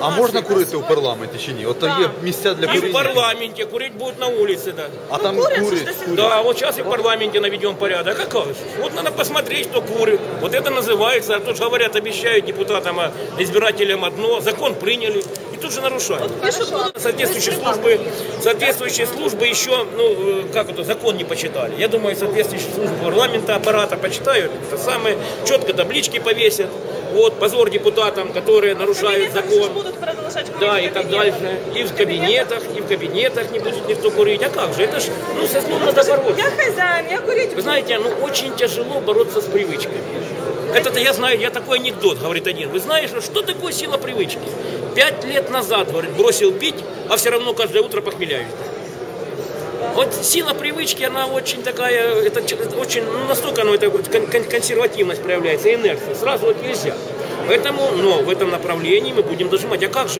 А можна курити у парламенті чи ні? От є місця для И в куріння. парламенте, курить будут на улице, да. А там курять, курять. що ж ти курять. Да, вот сейчас и в парламенте наведем порядок. А как же? Вот надо посмотреть, кто курит. Вот это называется, а тут же говорят, обещают депутатам, а избирателям одно, закон приняли, и тут же нарушают. Соответствующие службы, соответствующие службы еще, ну, э, как это, закон не почитали. Я думаю, соответствующие службы парламента, аппарата почитают, это самое, четко таблички повесят. Вот, позор депутатам, которые нарушают закон. Да, и так дальше. И в кабинетах, и в кабинетах не будет никто курить. А как же? Это ж, ну, со злом надо бороться. Я хозяин, я курить Вы знаете, ну очень тяжело бороться с привычками. Это-то я знаю, я такой анекдот, говорит один. Вы знаете, что такое сила привычки? Пять лет назад, говорит, бросил пить, а все равно каждое утро похмеляюсь. Вот сила привычки, она очень такая, это, очень, ну, настолько ну, это консервативность проявляется, инерция. Сразу вот нельзя. Поэтому, но в этом направлении мы будем дожимать. А как же?